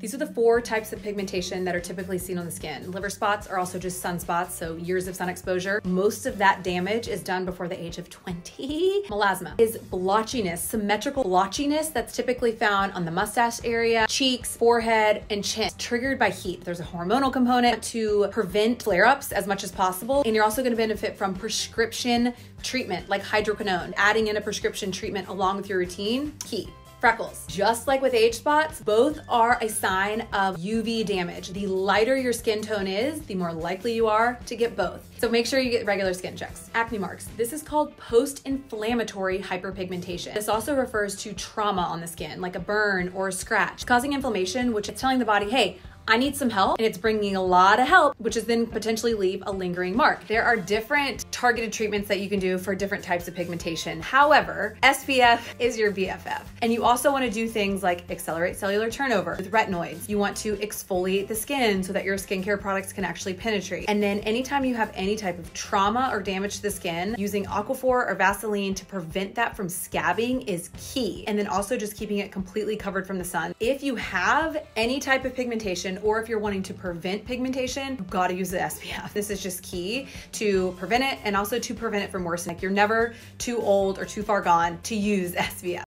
These are the four types of pigmentation that are typically seen on the skin. Liver spots are also just sunspots, so years of sun exposure. Most of that damage is done before the age of 20. Melasma is blotchiness, symmetrical blotchiness that's typically found on the mustache area, cheeks, forehead, and chin. It's triggered by heat. There's a hormonal component to prevent flare-ups as much as possible, and you're also gonna benefit from prescription treatment like hydroquinone. Adding in a prescription treatment along with your routine, key. Freckles. Just like with age spots, both are a sign of UV damage. The lighter your skin tone is, the more likely you are to get both. So make sure you get regular skin checks. Acne marks. This is called post-inflammatory hyperpigmentation. This also refers to trauma on the skin, like a burn or a scratch, causing inflammation, which is telling the body, hey, I need some help and it's bringing a lot of help, which is then potentially leave a lingering mark. There are different targeted treatments that you can do for different types of pigmentation. However, SPF is your BFF. And you also wanna do things like accelerate cellular turnover with retinoids. You want to exfoliate the skin so that your skincare products can actually penetrate. And then anytime you have any type of trauma or damage to the skin, using Aquaphor or Vaseline to prevent that from scabbing is key. And then also just keeping it completely covered from the sun. If you have any type of pigmentation or if you're wanting to prevent pigmentation, you've got to use the SPF. This is just key to prevent it and also to prevent it from worsening. You're never too old or too far gone to use SPF.